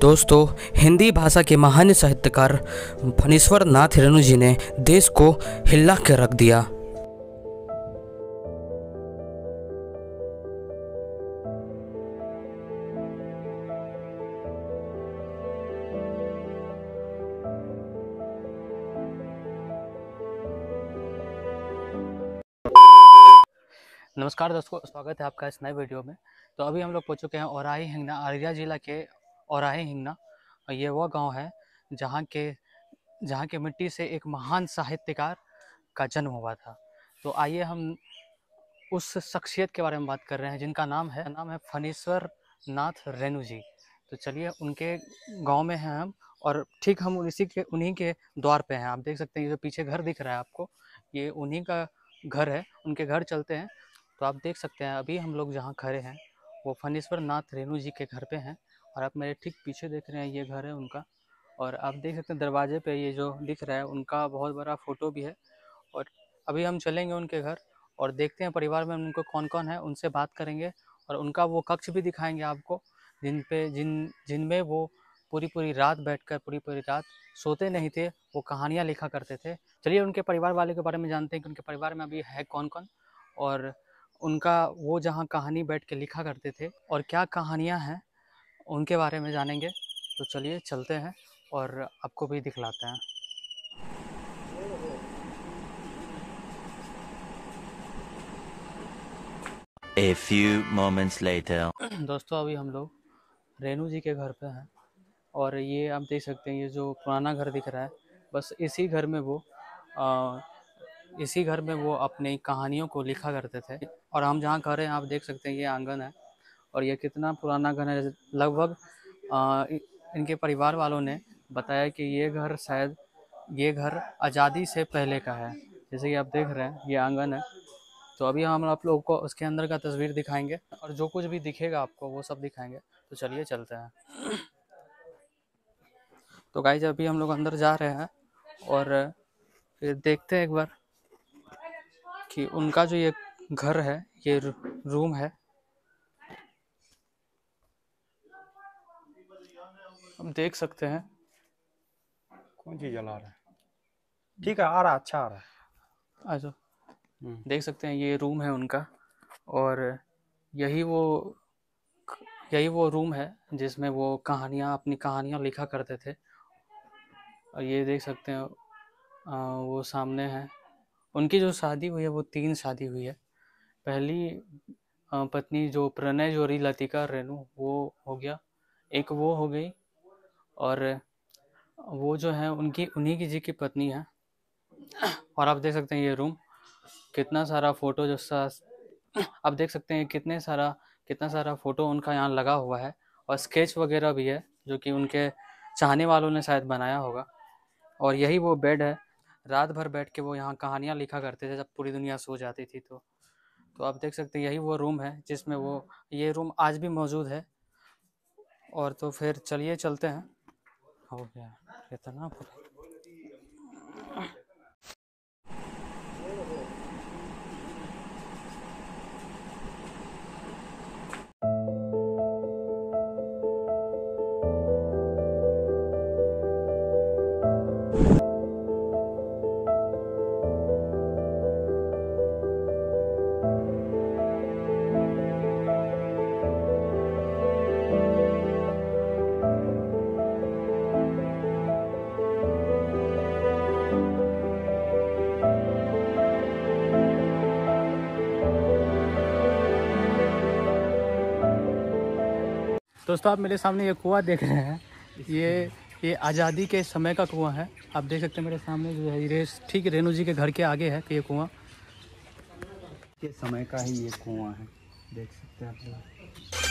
दोस्तों, हिंदी भाषा के महान साहित्यकार फणीश्वर नाथ रेणु जी ने देश को हिला के रख दिया। नमस्कार दोस्तों, स्वागत है आपका इस नए वीडियो में। तो अभी हम लोग पहुँच चुके हैं औराही हिंगना अररिया जिला के औराही हिंगना और ये वह गाँव है जहाँ के जहाँ के मिट्टी से एक महान साहित्यकार का जन्म हुआ था। तो आइए हम उस शख्सियत के बारे में बात कर रहे हैं जिनका नाम है नाम है फणीश्वर नाथ रेणु जी। तो चलिए उनके गाँव में हैं हम और ठीक हम इसी के, उन्हीं के द्वार पे हैं। आप देख सकते हैं ये जो पीछे घर दिख रहा है आपको, ये उन्हीं का घर है, उनके घर चलते हैं। तो आप देख सकते हैं अभी हम लोग जहाँ खड़े हैं, वो फणीश्वर नाथ रेणु जी के घर पे हैं। और आप मेरे ठीक पीछे देख रहे हैं, ये घर है उनका। और आप देख सकते हैं दरवाजे पे ये जो दिख रहा है, उनका बहुत बड़ा फ़ोटो भी है। और अभी हम चलेंगे उनके घर और देखते हैं परिवार में उनको कौन कौन है, उनसे बात करेंगे। और उनका वो कक्ष भी दिखाएँगे आपको, जिन पे जिन, जिनमें वो पूरी पूरी रात बैठकर पूरी पूरी रात सोते नहीं थे, वो कहानियाँ लिखा करते थे। चलिए उनके परिवार वाले के बारे में जानते हैं कि उनके परिवार में अभी है कौन कौन और उनका वो जहाँ कहानी बैठ के लिखा करते थे, और क्या कहानियाँ हैं उनके बारे में जानेंगे। तो चलिए चलते हैं और आपको भी दिखलाते हैं। A few moments later. दोस्तों अभी हम लोग रेणु जी के घर पे हैं और ये आप देख सकते हैं ये जो पुराना घर दिख रहा है बस इसी घर में वो आ, इसी घर में वो अपनी कहानियों को लिखा करते थे। और हम जहाँ खड़े हैं आप देख सकते हैं ये आँगन है। और ये कितना पुराना घर है? लगभग इनके परिवार वालों ने बताया कि ये घर शायद, ये घर आज़ादी से पहले का है। जैसे कि आप देख रहे हैं, ये आँगन है। तो अभी हम आप लोगों को उसके अंदर का तस्वीर दिखाएँगे और जो कुछ भी दिखेगा आपको, वो सब दिखाएँगे। तो चलिए चलते हैं। तो गाइज़ अभी हम लोग अंदर जा रहे हैं और फिर देखते हैं एक बार कि उनका जो ये घर है, ये रूम है हम देख सकते हैं। कौन चीज़ जला रहा है? ठीक है आ रहा अच्छा आ रहा है। आज हम्म। देख सकते हैं ये रूम है उनका। और यही वो यही वो रूम है जिसमें वो कहानियाँ अपनी कहानियाँ लिखा करते थे। और ये देख सकते हैं आ, वो सामने है। उनकी जो शादी हुई है वो तीन शादी हुई है। पहली पत्नी जो प्रणय जोरी लतिका रेणु वो हो गया। एक वो हो गई और वो जो है उनकी, उन्हीं की जी की पत्नी है। और आप देख सकते हैं ये रूम, कितना सारा फ़ोटो जो सा, आप देख सकते हैं कितने सारा, कितना सारा फ़ोटो उनका यहाँ लगा हुआ है। और स्केच वगैरह भी है, जो कि उनके चाहने वालों ने शायद बनाया होगा। और यही वो बेड है, रात भर बैठ के वो यहाँ कहानियाँ लिखा करते थे जब पूरी दुनिया सो जाती थी तो। तो आप देख सकते हैं यही वो रूम है जिसमें वो, ये रूम आज भी मौजूद है। और तो फिर चलिए चलते हैं। हो गया इतना दोस्तों, आप मेरे सामने ये कुआँ देख रहे हैं। ये ये आज़ादी के समय का कुआँ है। आप देख सकते हैं मेरे सामने जो है, ये ठीक रेणु जी के घर के आगे है ये कुआँ। के समय का ही ये कुआँ है। देख सकते हैं आप लोग।